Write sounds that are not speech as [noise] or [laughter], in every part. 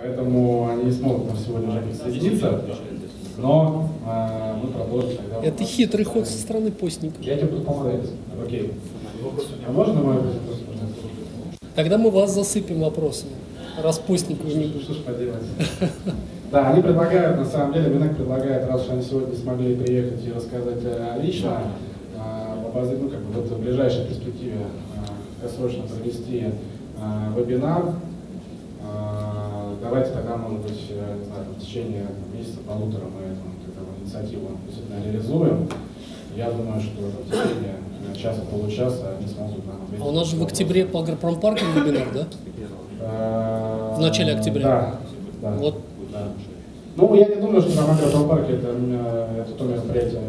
поэтому они не смогут нам сегодня уже присоединиться, но э, мы продолжим тогда. Это хитрый ход со стороны постника. Я тебе буду помогать. Окей. А можно мой вопрос? Тогда мы вас засыпем вопросами, раз постник не Что будете. ж поделать. Да, они предлагают, на самом деле, Минэк предлагает, раз уж они сегодня смогли приехать и рассказать э, лично, э, ну, как бы, вот в ближайшей перспективе э, срочно провести э, вебинар. Давайте тогда, может быть, э, не знаю, в течение месяца-полутора мы эту, вот эту инициативу действительно реализуем. Я думаю, что в течение часа-получаса они смогут нам ответить. А у нас же в октябре по агропромпарку вебинар, да? Э, В начале октября. Да. да. Вот. Да. Ну, я не думаю, что там агропромпарке это, э, это то мероприятие,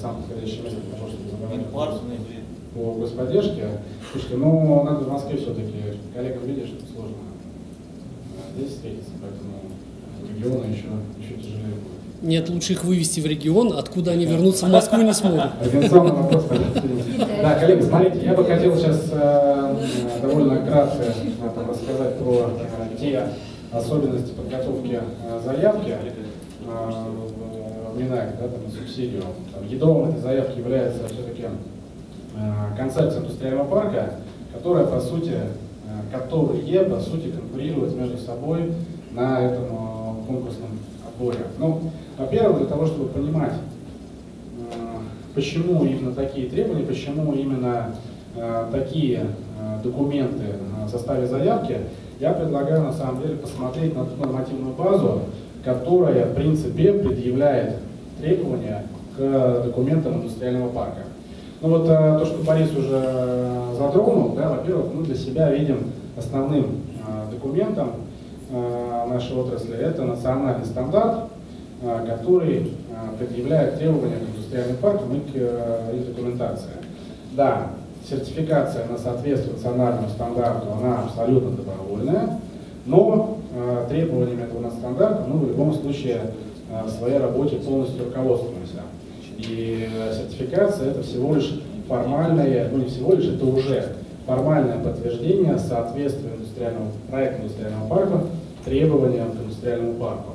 самое подходящее место того, чтобы забронировать по господдержке. Слушайте, ну, надо в Москве все-таки, коллегам видишь, это сложно здесь встретиться, поэтому регионы еще, еще тяжелее будет. Нет, лучше их вывести в регион, откуда они вернуться в Москву не смогут. [laughs] Да, коллеги, смотрите, я бы хотел сейчас э, довольно кратко рассказать про э, те особенности подготовки э, заявки в МИНАК, да, там, субсидию. Ядром этой заявки является все-таки концепция индустриального парка, которая, по сути, которые, по сути, конкурируют между собой на этом э, конкурсном отборе. Ну, во-первых, для того, чтобы понимать, э, почему именно такие требования, почему именно э, такие документы в составе заявки, я предлагаю на самом деле посмотреть на ту нормативную базу, которая в принципе предъявляет требования к документам индустриального парка. Ну вот то, что Борис уже затронул, да, во-первых, мы для себя видим основным э, документом э, нашей отрасли это национальный стандарт, э, который предъявляет требования к индустриальным паркам и к э, их документации. Да, сертификация на соответствие национальному стандарту, она абсолютно добровольная, но требованиями этого стандарта мы в любом случае в своей работе полностью руководствуемся. И э, сертификация это всего лишь формальное, ну не всего лишь, это уже формальное подтверждение соответствия индустриального проекта индустриального парка требованиям к индустриальному парку.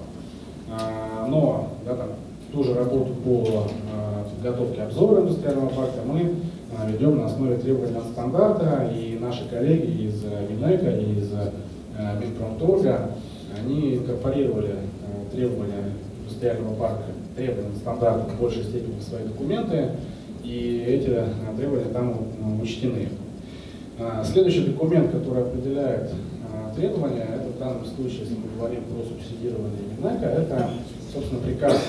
А, Но да, там, ту же работу по а, подготовке обзора индустриального парка мы а, ведем на основе требований от стандарта, и наши коллеги из Минэка и из Минпромторга, они инкорпорировали требования индустриального парка, требования стандарта в большей степени в свои документы, и эти требования там учтены. А, Следующий документ, который определяет а, требования, это в данном случае, если мы говорим про субсидирование Минэка, это, собственно, приказ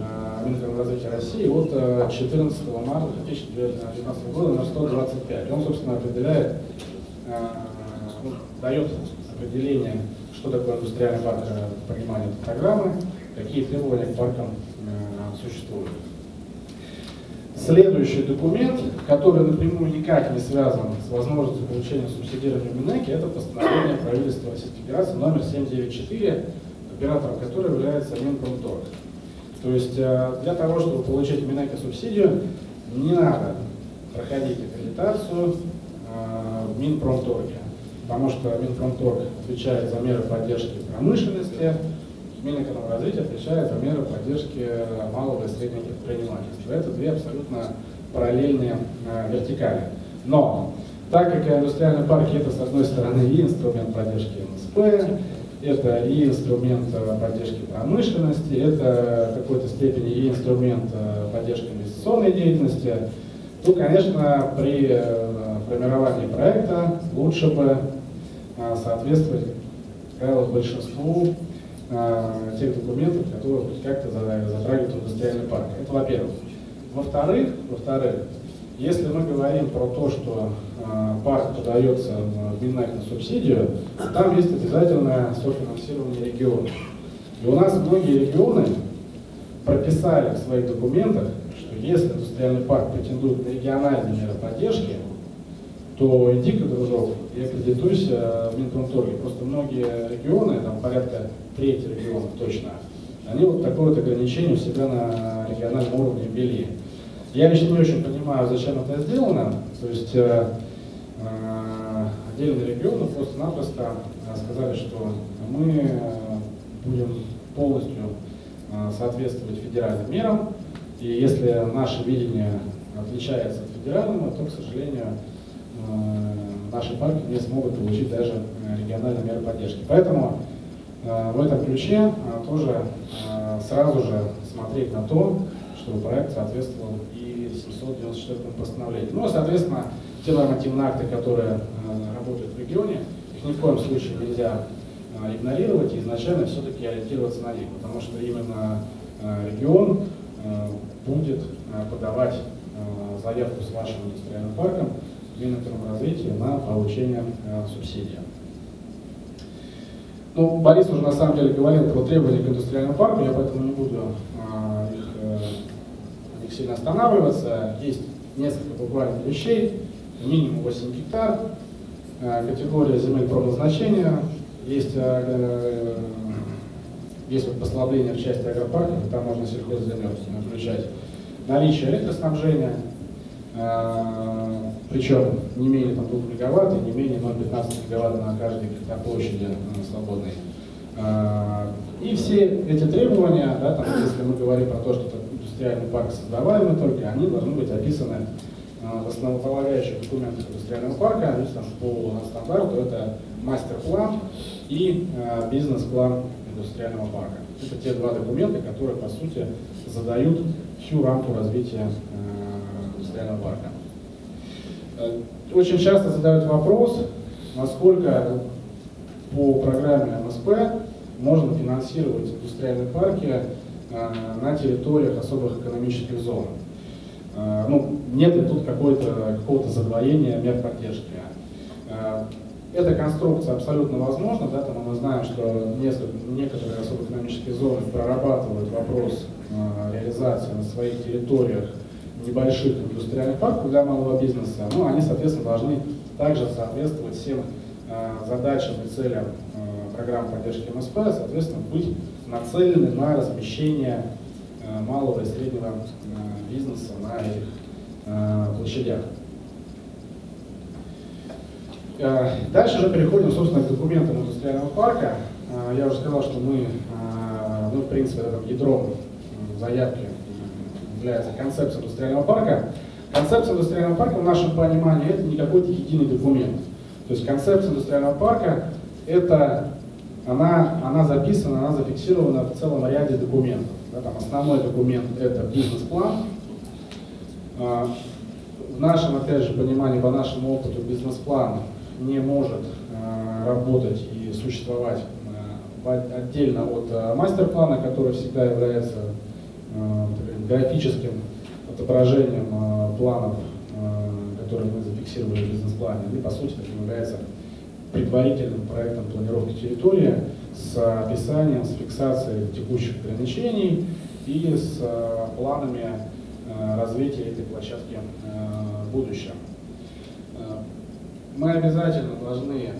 а, Минэкономразвития России от а, 14 марта 2019 года номер 125. Он, собственно, определяет, ну, дает определение, что такое индустриальный парк этой программы, какие требования к паркам существуют. Следующий документ, который напрямую никак не связан с возможностью получения субсидирования Минэки, это постановление правительства Российской Федерации номер 794, оператором которого является Минпромторг. То есть э, для того, чтобы получить в Минэке субсидию, не надо проходить аккредитацию э, в Минпромторге, потому что Минпромторг отвечает за меры поддержки промышленности, Минэкономразвитие отвечает за меры поддержки малого и среднего предпринимательства. Это две абсолютно параллельные э, вертикали. Но так как индустриальные парки это с одной стороны и инструмент поддержки МСП, это и инструмент э, поддержки промышленности, это в какой-то степени и инструмент э, поддержки инвестиционной деятельности, то, конечно, при э, формировании проекта лучше бы э, соответствовать, как правило, большинству э, тех документов, которые хоть как-то за- затрагивают индустриальный парк. Это во-первых. Во-вторых, во-вторых, если мы говорим про то, что э, парк подается в на субсидию, там есть обязательное софинансирование регионов. И у нас многие регионы прописали в своих документах, что если индустриальный парк претендует на региональные меры поддержки, то иди-ка, дружок, и аккредитуйся в Минпромторге. Просто многие регионы, там порядка трети регионов точно, они вот такое вот ограничение себя на региональном уровне ввели. Я лично не очень понимаю, зачем это сделано. То есть э, э, отдельные регионы просто-напросто э, сказали, что мы будем полностью соответствовать федеральным мерам. И если наше видение отличается от федерального, то, к сожалению, наши парки не смогут получить даже региональные меры поддержки. Поэтому в этом ключе тоже сразу же смотреть на то, чтобы проект соответствовал и 794 постановлению. Ну, соответственно, те нормативные акты, которые работают в регионе, их ни в коем случае нельзя игнорировать и изначально все-таки ориентироваться на них, потому что именно регион будет подавать заявку с вашим индустриальным парком в Минэкономразвитие на получение субсидий. Ну, Борис уже на самом деле говорил про требования к индустриальному парку, я поэтому не буду а, их, э, их сильно останавливаться. Есть несколько буквально вещей, минимум 8 гектар, э, категория земель промназначения, есть, э, есть вот послабление в части агропарка, там можно сельхозземлю включать. Наличие электроснабжения, причем не менее там, 2 мегаватт и не менее 0,15 мегаватт на каждой площади свободной. И все эти требования, да, там, если мы говорим про то, что это индустриальный парк создаваемый только, они должны быть описаны в основополагающих документах индустриального парка, есть там, по стандарту это мастер-план и э, бизнес-план индустриального парка. Это те два документа, которые, по сути, задают всю рамку развития э, индустриального парка. Э, очень часто задают вопрос, насколько по программе МСП можно финансировать индустриальные парки э, на территориях особых экономических зон. Э, ну, нет ли тут какого-то задвоения мер поддержки. Эта конструкция абсолютно возможна, да, там мы знаем, что несколько, некоторые особо экономические зоны прорабатывают вопрос реализации на своих территориях небольших индустриальных парков для малого бизнеса, ну, они, соответственно, должны также соответствовать всем э, задачам и целям э, программ поддержки МСП, соответственно, быть нацелены на размещение э, малого и среднего бизнеса на э, площадях. Дальше же переходим, собственно, к документам индустриального парка. Я уже сказал, что мы, ну, в принципе, это ядром заявки является концепция индустриального парка. Концепция индустриального парка в нашем понимании это не какой-то единый документ. То есть концепция индустриального парка это она, она записана, она зафиксирована в целом ряде документов. Да, там основной документ это бизнес-план. В нашем, опять же, понимании, по нашему опыту, бизнес-план не может э, работать и существовать э, отдельно от мастер-плана, который всегда является графическим отображением планов, которые мы зафиксировали в бизнес-плане, и по сути это является предварительным проектом планировки территории с описанием, с фиксацией текущих ограничений и с планами развития этой площадки в будущем. Мы обязательно должны э,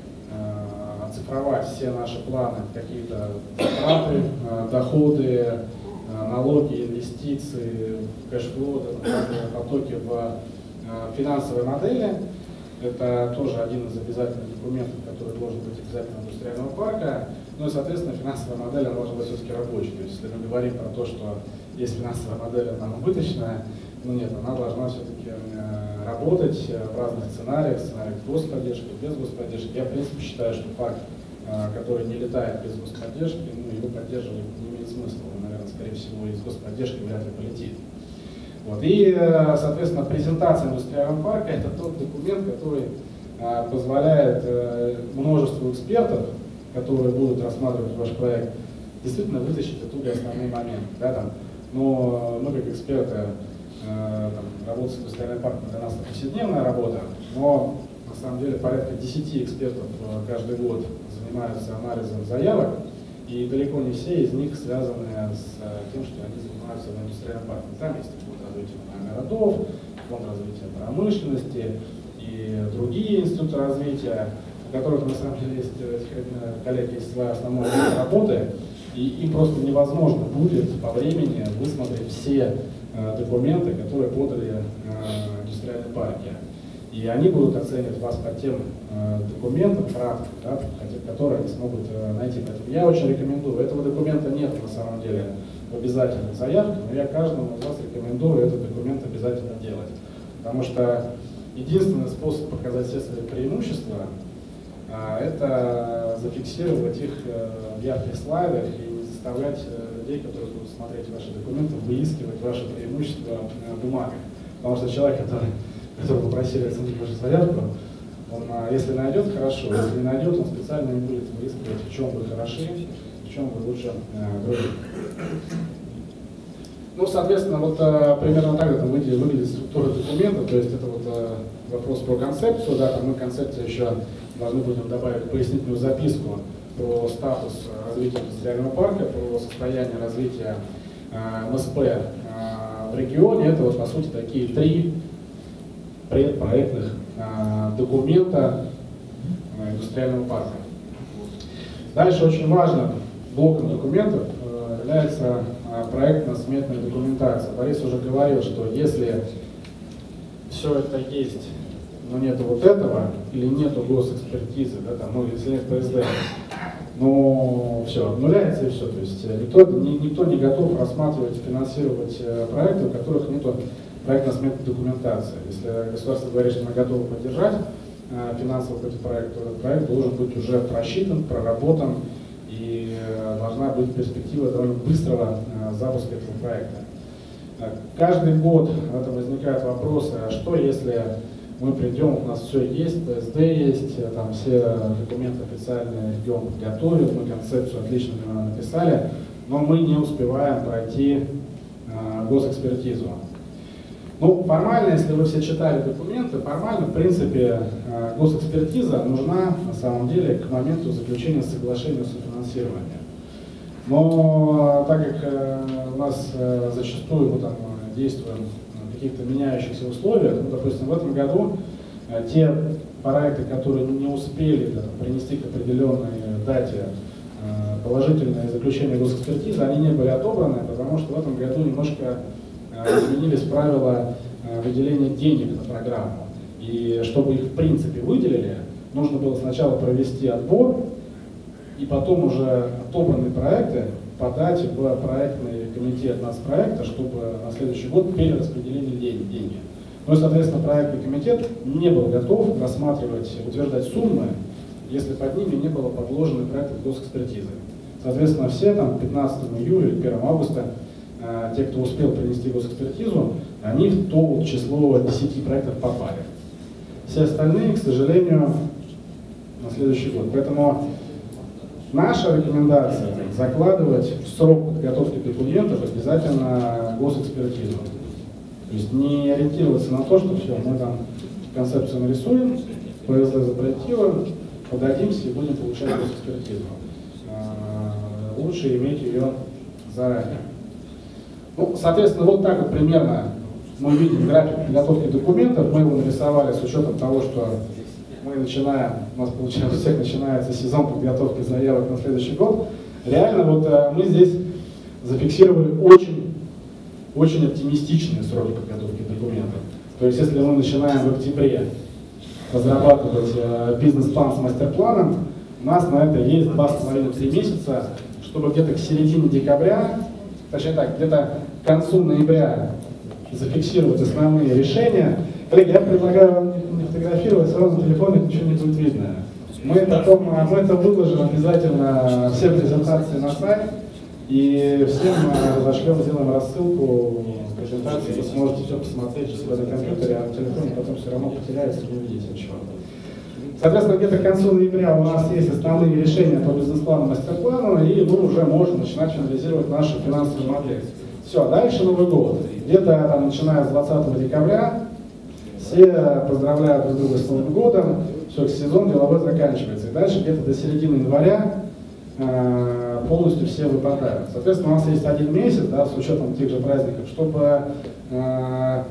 оцифровать все наши планы, какие-то затраты, э, доходы, э, налоги, инвестиции, cash flow, потоки в финансовой модели. Это тоже один из обязательных документов, который должен быть обязательно индустриального парка. Ну и, соответственно, финансовая модель должна быть все-таки рабочей. То есть, если мы говорим про то, что есть финансовая модель, она убыточная, ну нет, она должна все-таки работать э, в разных сценариях, сценариях господдержки, без господдержки. Я, в принципе, считаю, что парк, э, который не летает без господдержки, ну, его поддерживать не имеет смысла. Скорее всего, из господдержки вряд ли полетит. Вот. И, э, соответственно, презентация индустриального парка – это тот документ, который позволяет множеству экспертов, которые будут рассматривать ваш проект, действительно вытащить оттуда основные моменты. Да, там, но мы, как эксперты, Э, там, работа с индустриальным парком для нас это повседневная работа, но на самом деле порядка 10 экспертов э, каждый год занимаются анализом заявок, и далеко не все из них связаны с э, тем, что они занимаются в индустриальном парке. Там есть фонд развития городов, фонд развития промышленности и другие институты развития, у которых на самом деле есть, коллеги, есть своя основная работы, и им просто невозможно будет по времени высмотреть все Э, документы, которые подали э, индустриальные парки. И они будут оценивать вас по тем э, документам, правкам, да, которые они смогут э, найти. Поэтому я очень рекомендую. Этого документа нет на самом деле в обязательных заявках, но я каждому из вас рекомендую этот документ обязательно делать. Потому что единственный способ показать все свои преимущества э, это зафиксировать их э, в ярких слайдах и не заставлять э, людей, которые будут смотреть ваши документы, выискивать ваши преимущества э, бумагой. Потому что человек, который которого попросили оценить вашу заявку, он, а, если найдет, хорошо, если не найдет, он специально не будет выискивать, в чем вы хороши, в чем вы лучше э. Ну, соответственно, вот э, примерно так это выглядит, выглядит структура документа, то есть это вот э, вопрос про концепцию, да, там мы концепцию еще должны будем добавить пояснительную записку про статус развития индустриального парка, про состояние развития э, МСП э, в регионе. Это вот, по сути, такие три предпроектных э, документа э, индустриального парка. Дальше очень важно блоком документов э, является э, проектно-сметная документация. Борис уже говорил, что если все это есть, но нету вот этого, или нету госэкспертизы, да, там, ну, если нет ПСД, ну, все, обнуляется и все. То есть э, никто, ни, никто не готов рассматривать, финансировать э, проекты, у которых нету проектно-сметной документации. Если государство говорит, что мы готовы поддержать э, финансово какой-то проект, то этот проект должен быть уже просчитан, проработан, и э, должна быть перспектива довольно быстрого э, запуска этого проекта. Э, каждый год это возникают вопросы, а что если мы придем, у нас все есть, ТСД есть, там все документы официальные идем, подготовим, мы концепцию отлично написали, но мы не успеваем пройти госэкспертизу. Ну, формально, если вы все читали документы, формально, в принципе, э, госэкспертиза нужна, на самом деле, к моменту заключения соглашения о софинансировании. Но так как э, у нас э, зачастую мы там действуем в каких-то меняющихся условиях, ну, допустим, в этом году те проекты, которые не успели да, принести к определенной дате положительное заключение госэкспертизы, они не были отобраны, потому что в этом году немножко Э, изменились правила э, выделения денег на программу. И чтобы их в принципе выделили, нужно было сначала провести отбор, и потом уже отобранные проекты подать в проектный комитет нацпроекта, чтобы на следующий год перераспределили деньги. Ну и, соответственно, проектный комитет не был готов рассматривать, утверждать суммы, если под ними не было подложено проект госэкспертизы. Соответственно, все там 15 июля или 1 августа те, кто успел принести госэкспертизу, они в то число 10 проектов попали. Все остальные, к сожалению, на следующий год. Поэтому наша рекомендация закладывать в срок подготовки документов обязательно госэкспертизу. То есть не ориентироваться на то, что все, мы там концепцию нарисуем, ПСД запроектируем, подадимся и будем получать госэкспертизу. А, лучше иметь ее заранее. Ну, соответственно, вот так вот примерно мы видим график подготовки документов. Мы его нарисовали с учетом того, что мы начинаем, у нас получается, у всех начинается сезон подготовки заявок на следующий год. Реально вот э, мы здесь зафиксировали очень, очень оптимистичные сроки подготовки документов. То есть если мы начинаем в октябре разрабатывать э, бизнес-план с мастер-планом, у нас на это есть 2,5-3 месяца, чтобы где-то к середине декабря, точнее так, где-то к концу ноября зафиксировать основные решения. Коллеги, я предлагаю вам не фотографировать, сразу на телефоне ничего не будет видно. Мы потом, а, мы это выложим обязательно все презентации на сайт, и всем а, разошлем, сделаем рассылку презентации, вы сможете все посмотреть у на компьютере, а на телефоне потом все равно потеряется, не увидите ничего. Соответственно, где-то к концу ноября у нас есть основные решения по бизнес-плану, мастер-плану, и мы уже можем начинать финализировать нашу финансовую модель. Все, дальше Новый год. Где-то там, начиная с 20 декабря, все поздравляют друг друга с Новым годом, все, сезон деловой заканчивается. И дальше где-то до середины января э, полностью все выпадают. Соответственно, у нас есть один месяц, да, с учетом тех же праздников, чтобы э,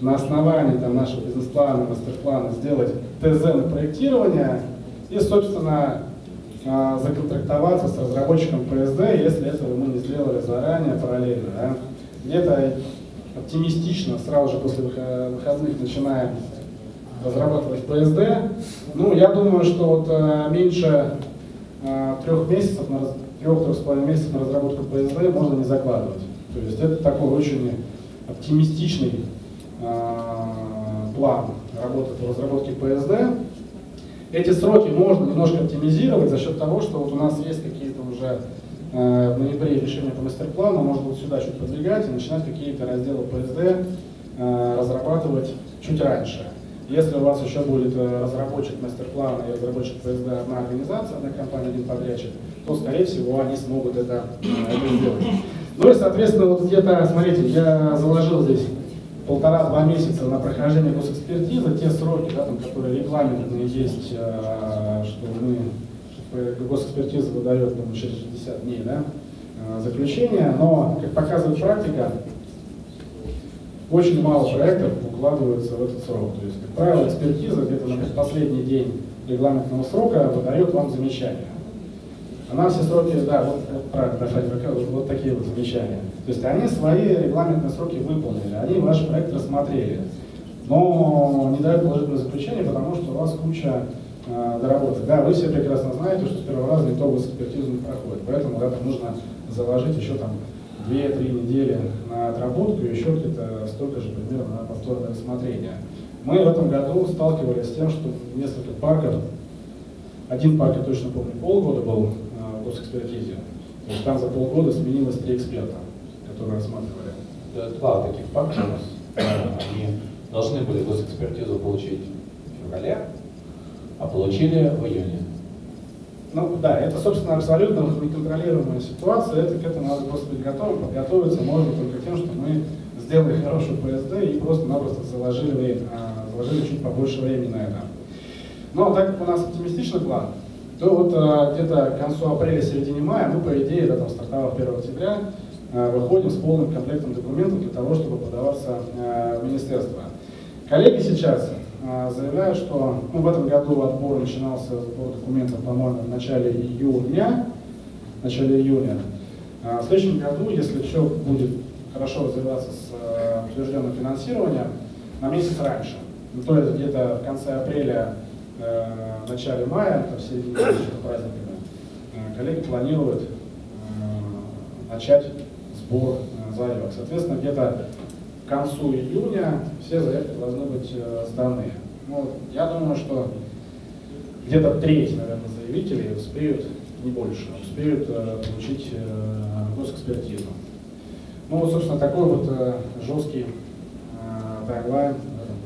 на основании там, нашего бизнес-плана, мастер-плана сделать ТЗ на проектирование и, собственно, а, законтрактоваться с разработчиком PSD, если этого мы не сделали заранее, параллельно. Да? Где-то оптимистично, сразу же после выходных начинаем разрабатывать PSD. Ну, я думаю, что вот э, меньше э, трех месяцев, на, трех-трех с половиной месяцев на разработку PSD можно не закладывать. То есть это такой очень оптимистичный э, план работы по разработке PSD. Эти сроки можно немножко оптимизировать за счет того, что вот у нас есть какие-то уже э, в ноябре решения по мастер-плану, можно вот сюда чуть подвигать и начинать какие-то разделы PSD э, разрабатывать чуть раньше. Если у вас еще будет э, разработчик мастер-плана и разработчик PSD одна организация, одна компания, один подрядчик, то, скорее всего, они смогут это, это сделать. Ну и, соответственно, вот где-то, смотрите, я заложил здесь полтора-два месяца на прохождение госэкспертизы, те сроки, да, там, которые регламентные есть, э, что мы госэкспертиза выдает ну, через 60 дней да, э, заключение, но, как показывает практика, очень мало проектов укладываются в этот срок. То есть, как правило, экспертиза где-то на последний день регламентного срока выдает вам замечание. А нам все сроки, да, вот, правильно, да, вот, вот такие вот замечания. То есть они свои регламентные сроки выполнили, они ваш проект рассмотрели, но не дают положительное заключение, потому что у вас куча э, доработок. Да, вы все прекрасно знаете, что с первого раза никто вас экспертизу проходит, поэтому да, нужно заложить еще там 2-3 недели на отработку и еще где-то столько же примерно на повторное рассмотрение. Мы в этом году сталкивались с тем, что несколько парков, один парк, я точно помню, полгода был госэкспертизе. То есть там за полгода сменилось три эксперта, которые рассматривали. Два таких факта у нас. Они должны были госэкспертизу получить в феврале, а получили в июне. Ну да, это, собственно, абсолютно неконтролируемая ситуация, это к этому надо просто быть готовым, подготовиться можно только тем, что мы сделали хорошую ПСД и просто-напросто заложили, а, заложили чуть побольше времени на это. Но так как у нас оптимистичный план, то вот э, где-то к концу апреля, середине мая мы, по идее, да, там, стартовав 1 октября, э, выходим с полным комплектом документов для того, чтобы подаваться э, в министерство. Коллеги сейчас заявляют, что ну, в этом году отбор начинался, сбор документов, по-моему, в начале июня, в начале июня. В следующем году, если все будет хорошо развиваться с утвержденным финансированием, на месяц раньше, ну, то есть где-то в конце апреля в начале мая, там, в середине праздниками, э, коллеги планируют э, начать сбор заявок. Соответственно, где-то к концу июня все заявки должны быть сданы. Ну, я думаю, что где-то треть, наверное, заявителей успеют, не больше, успеют получить госэкспертизу. Ну вот, собственно, такой вот жесткий таймлайн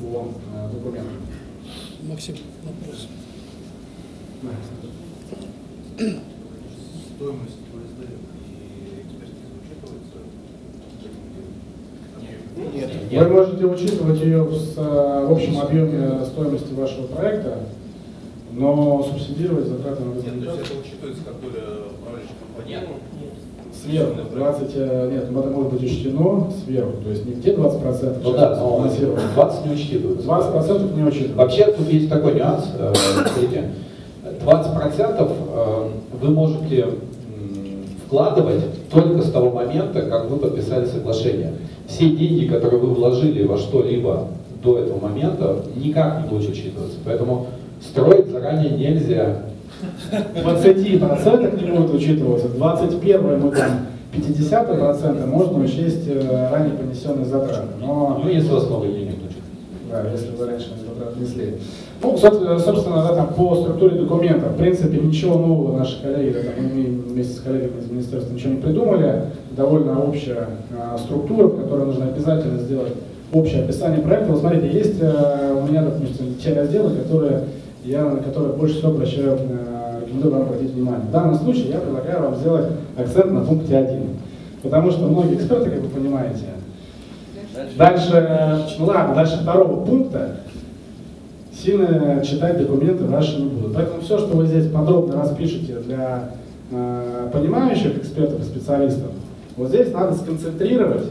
по документам. Максим, вопрос. Стоимость ПСД и экспертиза учитывается? Нет. Вы можете учитывать ее в, э, в общем объеме стоимости вашего проекта, но субсидировать затраты на Нет, то есть это учитывается как доля управляющей компании? Сверху, 20, э, нет, это может быть учтено сверху, то есть не где 20%, ну, да, но 20 не учитывается. 20% не учитывается. Вообще тут есть такой нюанс, э, смотрите, 20% э, вы можете вкладывать только с того момента, как вы подписали соглашение. Все деньги, которые вы вложили во что-либо до этого момента, никак не будут учитываться. Поэтому строить заранее нельзя. 20% не будут учитываться, 21 мы там 50% можно учесть э, ранее понесенные затраты. Но... Ну, если у вас много денег, то Да, если вы раньше затраты внесли. Ну, собственно, да, там, по структуре документа, в принципе, ничего нового наши коллеги, да, там, мы вместе с коллегами из министерства ничего не придумали. Довольно общая а, структура, в которой нужно обязательно сделать общее описание проекта. Вот смотрите, есть а, у меня, допустим, те разделы, которые я на которые больше всего обращаю, э, рекомендую вам обратить внимание. В данном случае я предлагаю вам сделать акцент на пункте 1. Потому что многие эксперты, как вы понимаете, дальше, э, ну ладно, дальше второго пункта сильно читать документы ваши не будут. Поэтому все, что вы здесь подробно распишете для э, понимающих экспертов и специалистов, вот здесь надо сконцентрировать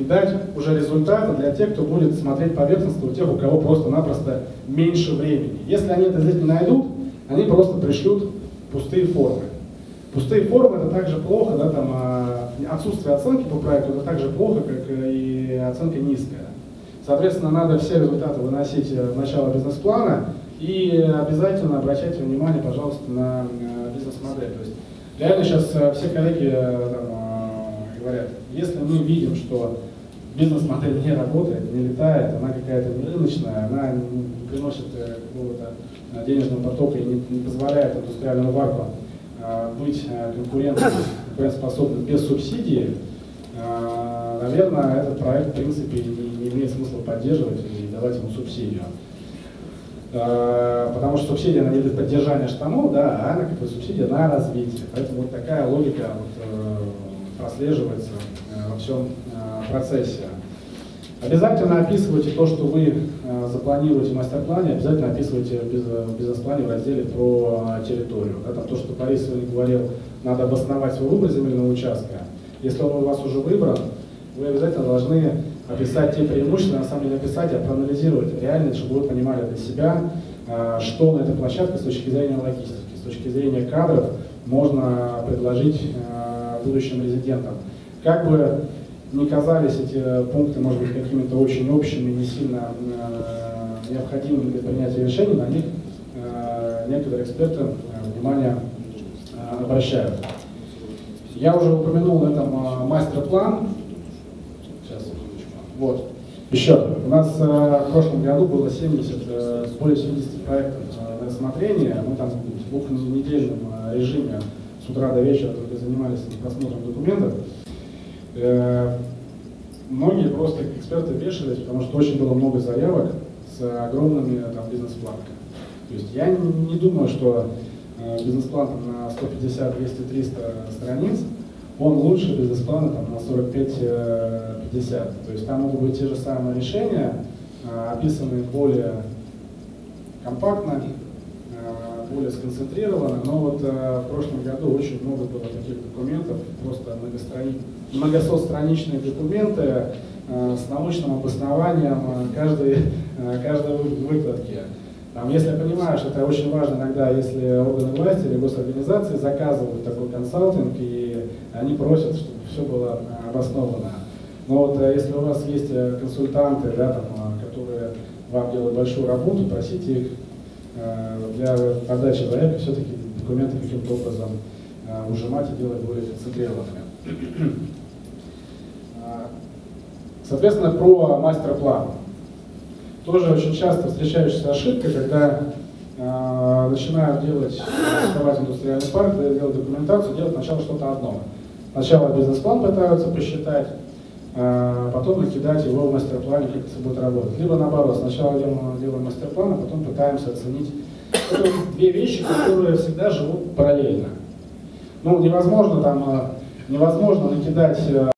и дать уже результаты для тех, кто будет смотреть поверхностно, у тех, у кого просто-напросто меньше времени. Если они это здесь не найдут, они просто пришлют пустые формы. Пустые формы это также плохо, да, там, а, отсутствие оценки по проекту это также плохо, как и оценка низкая. Соответственно, надо все результаты выносить э, в начало бизнес-плана и обязательно обращайте внимание, пожалуйста, на э, бизнес-модель. То есть реально сейчас э, все коллеги э, там, э, говорят, если мы видим, что бизнес-модель не работает, не летает, она какая-то не рыночная, она не приносит э, какого-то э, денежного потока и не, не позволяет индустриальному парку э, быть конкурентоспособным без субсидий, э, наверное, этот проект в принципе не, не имеет смысла поддерживать и давать ему субсидию. Потому что субсидия она не для поддержания штаммов, да, а она как бы субсидия на развитие. Поэтому вот такая логика вот, прослеживается во всем процессе. Обязательно описывайте то, что вы э, запланируете в мастер-плане, обязательно описывайте в в бизнес-плане в разделе про э, территорию. Там то, что Борис сегодня говорил, надо обосновать свой выбор земельного участка. Если он у вас уже выбран, вы обязательно должны описать те преимущества, на самом деле описать, а проанализировать реально, чтобы вы понимали для себя, э, что на этой площадке с точки зрения логистики, с точки зрения кадров можно предложить э, будущим резидентам. Как бы не казались эти пункты, может быть, какими-то очень общими, не сильно э, необходимыми для принятия решений, на них э, некоторые эксперты э, внимание э, обращают. Я уже упомянул на этом э, мастер-план. Сейчас. Вот. Еще. У нас э, в прошлом году было 70, э, более 70 проектов э, на рассмотрение. Мы там в двухнедельном э, режиме с утра до вечера только занимались просмотром документов. Э, Многие просто эксперты вешались, потому что очень было много заявок с огромными там, бизнес-планками. То есть я не, думаю, что э, бизнес-план на 150, 200, 300 страниц, он лучше бизнес-плана там, на 45-50. То есть там могут быть те же самые решения, э, описанные более компактно, э, более сконцентрированно, но вот э, в прошлом году очень много было таких документов, просто многострани... многосотстраничные документы э, с научным обоснованием э, каждой, э, каждой вы- выкладки. Там, если что это очень важно иногда, если органы власти или госорганизации заказывают такой консалтинг, и они просят, чтобы все было обосновано. Но вот если у вас есть консультанты, да, там, которые вам делают большую работу, просите их для подачи заявки все-таки документы каким-то образом ужимать и делать более концентрированными. А, Соответственно, про мастер-план. Тоже очень часто встречающаяся ошибка, когда э, начинают делать, создавать индустриальный парк, делать документацию, делать сначала что-то одно. Сначала бизнес-план пытаются посчитать, э, потом накидать его в мастер-плане, как это будет работать. Либо наоборот, сначала делаем, делаем мастер-план, а потом пытаемся оценить. Это две вещи, которые всегда живут параллельно. Ну, невозможно там, э, невозможно накидать э,